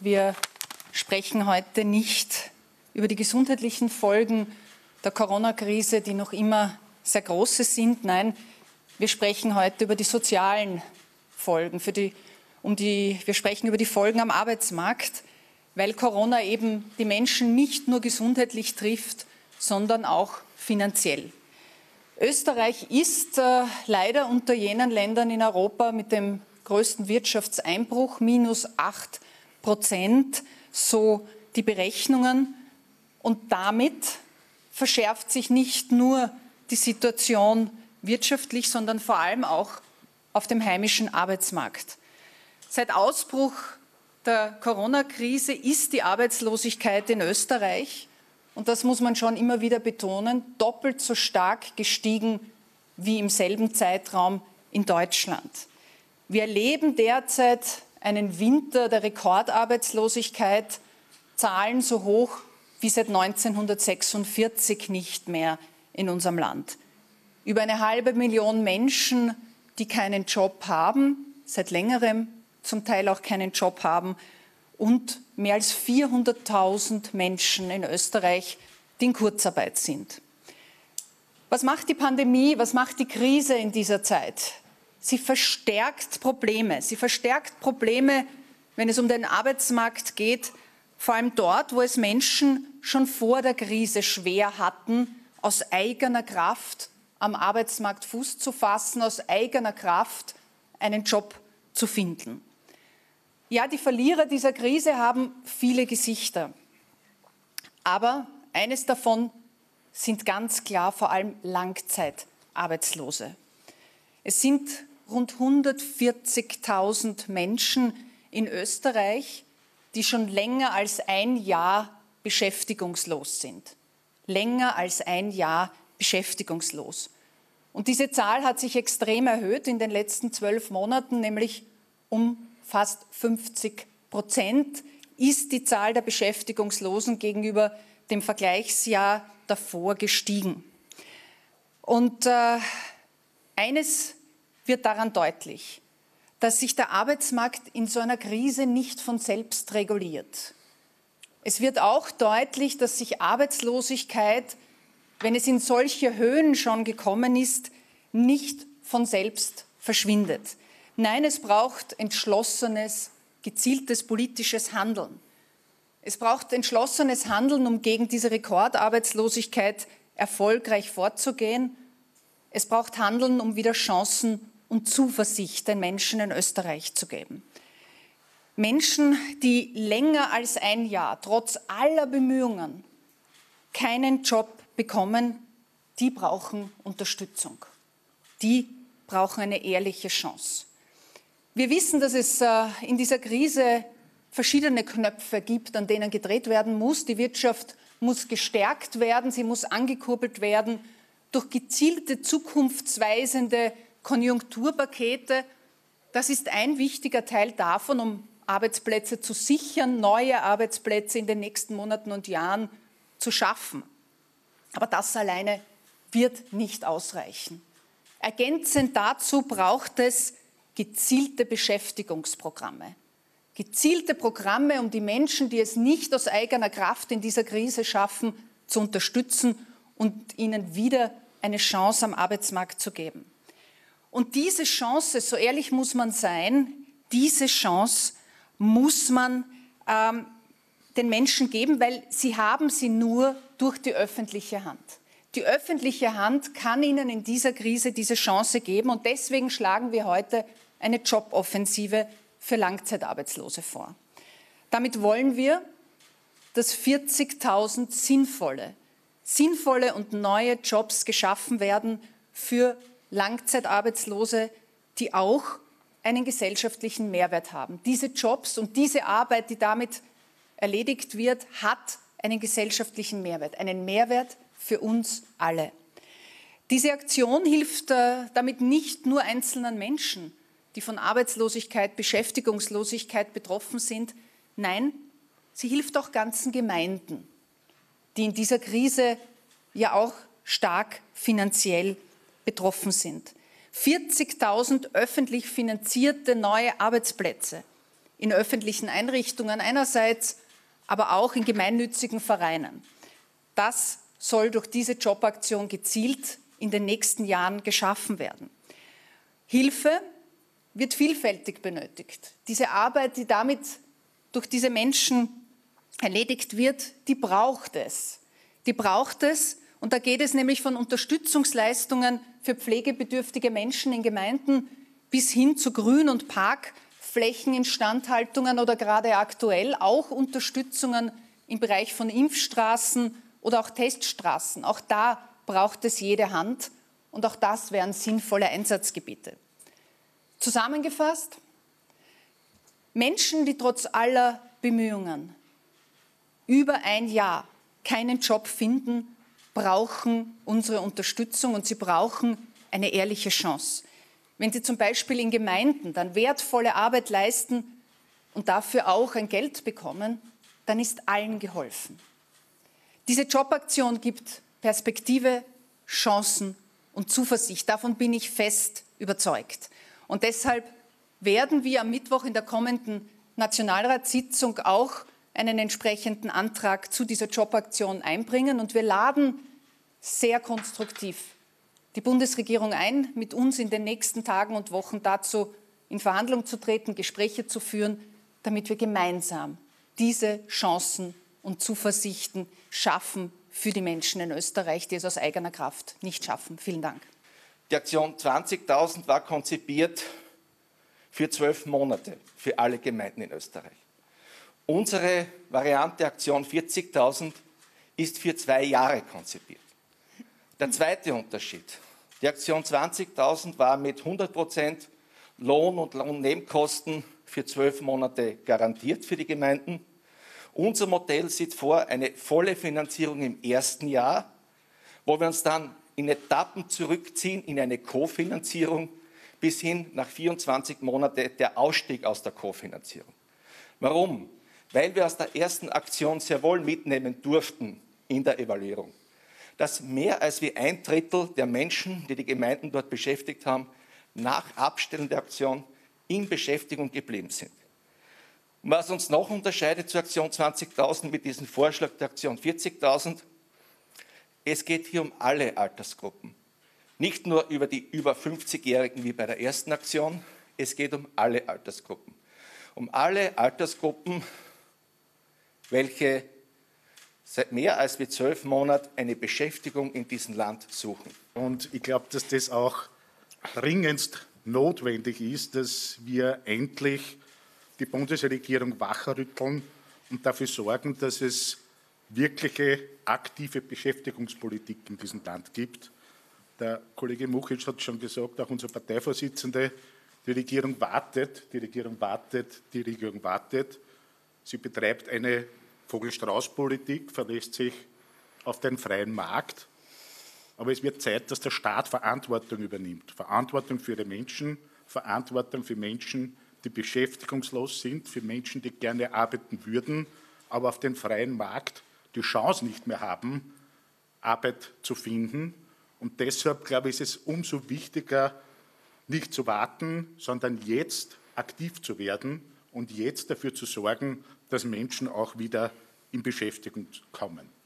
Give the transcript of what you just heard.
Wir sprechen heute nicht über die gesundheitlichen Folgen der Corona-Krise, die noch immer sehr große sind. Nein, wir sprechen heute über die sozialen Folgen. Die, um die, wir sprechen über die Folgen am Arbeitsmarkt, weil Corona eben die Menschen nicht nur gesundheitlich trifft, sondern auch finanziell. Österreich ist äh, leider unter jenen Ländern in Europa mit dem größten Wirtschaftseinbruch, minus acht Prozent, so die Berechnungen. Und damit verschärft sich nicht nur die Situation wirtschaftlich, sondern vor allem auch auf dem heimischen Arbeitsmarkt. Seit Ausbruch der Corona-Krise ist die Arbeitslosigkeit in Österreich und das muss man schon immer wieder betonen, doppelt so stark gestiegen wie im selben Zeitraum in Deutschland. Wir erleben derzeit einen Winter der Rekordarbeitslosigkeit, Zahlen so hoch wie seit 1946 nicht mehr in unserem Land. Über eine halbe Million Menschen, die keinen Job haben, seit längerem zum Teil auch keinen Job haben und mehr als 400.000 Menschen in Österreich, die in Kurzarbeit sind. Was macht die Pandemie, was macht die Krise in dieser Zeit? Sie verstärkt Probleme. Sie verstärkt Probleme, wenn es um den Arbeitsmarkt geht, vor allem dort, wo es Menschen schon vor der Krise schwer hatten, aus eigener Kraft am Arbeitsmarkt Fuß zu fassen, aus eigener Kraft einen Job zu finden. Ja, die Verlierer dieser Krise haben viele Gesichter. Aber eines davon sind ganz klar vor allem Langzeitarbeitslose. Es sind rund 140.000 Menschen in Österreich, die schon länger als ein Jahr beschäftigungslos sind. Länger als ein Jahr beschäftigungslos. Und diese Zahl hat sich extrem erhöht in den letzten zwölf Monaten, nämlich um fast 50 Prozent ist die Zahl der Beschäftigungslosen gegenüber dem Vergleichsjahr davor gestiegen. Und äh, eines wird daran deutlich, dass sich der Arbeitsmarkt in so einer Krise nicht von selbst reguliert. Es wird auch deutlich, dass sich Arbeitslosigkeit, wenn es in solche Höhen schon gekommen ist, nicht von selbst verschwindet. Nein, es braucht entschlossenes, gezieltes politisches Handeln. Es braucht entschlossenes Handeln, um gegen diese Rekordarbeitslosigkeit erfolgreich vorzugehen. Es braucht Handeln, um wieder Chancen und Zuversicht den Menschen in Österreich zu geben. Menschen, die länger als ein Jahr, trotz aller Bemühungen, keinen Job bekommen, die brauchen Unterstützung. Die brauchen eine ehrliche Chance. Wir wissen, dass es äh, in dieser Krise verschiedene Knöpfe gibt, an denen gedreht werden muss. Die Wirtschaft muss gestärkt werden, sie muss angekurbelt werden durch gezielte, zukunftsweisende Konjunkturpakete. Das ist ein wichtiger Teil davon, um Arbeitsplätze zu sichern, neue Arbeitsplätze in den nächsten Monaten und Jahren zu schaffen. Aber das alleine wird nicht ausreichen. Ergänzend dazu braucht es gezielte Beschäftigungsprogramme. Gezielte Programme, um die Menschen, die es nicht aus eigener Kraft in dieser Krise schaffen, zu unterstützen und ihnen wieder eine Chance am Arbeitsmarkt zu geben. Und diese Chance, so ehrlich muss man sein, diese Chance muss man ähm, den Menschen geben, weil sie haben sie nur durch die öffentliche Hand. Die öffentliche Hand kann ihnen in dieser Krise diese Chance geben und deswegen schlagen wir heute eine Joboffensive für Langzeitarbeitslose vor. Damit wollen wir, dass 40.000 sinnvolle, sinnvolle und neue Jobs geschaffen werden für Langzeitarbeitslose, die auch einen gesellschaftlichen Mehrwert haben. Diese Jobs und diese Arbeit, die damit erledigt wird, hat einen gesellschaftlichen Mehrwert, einen Mehrwert für uns alle. Diese Aktion hilft äh, damit nicht nur einzelnen Menschen, die von Arbeitslosigkeit, Beschäftigungslosigkeit betroffen sind. Nein, sie hilft auch ganzen Gemeinden, die in dieser Krise ja auch stark finanziell betroffen sind. 40.000 öffentlich finanzierte neue Arbeitsplätze in öffentlichen Einrichtungen einerseits, aber auch in gemeinnützigen Vereinen. Das soll durch diese Jobaktion gezielt in den nächsten Jahren geschaffen werden. Hilfe wird vielfältig benötigt. Diese Arbeit, die damit durch diese Menschen erledigt wird, die braucht es. Die braucht es. Und da geht es nämlich von Unterstützungsleistungen für pflegebedürftige Menschen in Gemeinden bis hin zu Grün- und Parkflächeninstandhaltungen oder gerade aktuell auch Unterstützungen im Bereich von Impfstraßen oder auch Teststraßen. Auch da braucht es jede Hand und auch das wären sinnvolle Einsatzgebiete. Zusammengefasst, Menschen, die trotz aller Bemühungen über ein Jahr keinen Job finden, brauchen unsere Unterstützung und sie brauchen eine ehrliche Chance. Wenn sie zum Beispiel in Gemeinden dann wertvolle Arbeit leisten und dafür auch ein Geld bekommen, dann ist allen geholfen. Diese Jobaktion gibt Perspektive, Chancen und Zuversicht. Davon bin ich fest überzeugt. Und deshalb werden wir am Mittwoch in der kommenden Nationalratssitzung auch einen entsprechenden Antrag zu dieser Jobaktion einbringen. Und wir laden sehr konstruktiv die Bundesregierung ein, mit uns in den nächsten Tagen und Wochen dazu in Verhandlung zu treten, Gespräche zu führen, damit wir gemeinsam diese Chancen und Zuversichten schaffen für die Menschen in Österreich, die es aus eigener Kraft nicht schaffen. Vielen Dank. Die Aktion 20.000 war konzipiert für zwölf Monate für alle Gemeinden in Österreich. Unsere Variante Aktion 40.000 ist für zwei Jahre konzipiert. Der zweite Unterschied. Die Aktion 20.000 war mit 100 Prozent Lohn und Lohnnebenkosten für zwölf Monate garantiert für die Gemeinden. Unser Modell sieht vor eine volle Finanzierung im ersten Jahr, wo wir uns dann in Etappen zurückziehen in eine Kofinanzierung bis hin nach 24 Monaten der Ausstieg aus der Kofinanzierung. Warum? Weil wir aus der ersten Aktion sehr wohl mitnehmen durften in der Evaluierung, dass mehr als wie ein Drittel der Menschen, die die Gemeinden dort beschäftigt haben, nach Abstellen der Aktion in Beschäftigung geblieben sind. Was uns noch unterscheidet zur Aktion 20.000 mit diesem Vorschlag der Aktion 40.000, es geht hier um alle Altersgruppen. Nicht nur über die über 50-Jährigen wie bei der ersten Aktion, es geht um alle Altersgruppen. Um alle Altersgruppen, welche seit mehr als wie zwölf Monaten eine Beschäftigung in diesem Land suchen. Und ich glaube, dass das auch dringendst notwendig ist, dass wir endlich die Bundesregierung wachrütteln und dafür sorgen, dass es wirkliche aktive Beschäftigungspolitik in diesem Land gibt. Der Kollege Muchic hat schon gesagt, auch unser Parteivorsitzende, die Regierung wartet, die Regierung wartet, die Regierung wartet. Sie betreibt eine Vogelstrauß-Politik, verlässt sich auf den freien Markt. Aber es wird Zeit, dass der Staat Verantwortung übernimmt. Verantwortung für die Menschen, Verantwortung für Menschen, die beschäftigungslos sind, für Menschen, die gerne arbeiten würden, aber auf den freien Markt die Chance nicht mehr haben, Arbeit zu finden. Und deshalb, glaube ich, ist es umso wichtiger, nicht zu warten, sondern jetzt aktiv zu werden und jetzt dafür zu sorgen, dass Menschen auch wieder in Beschäftigung kommen.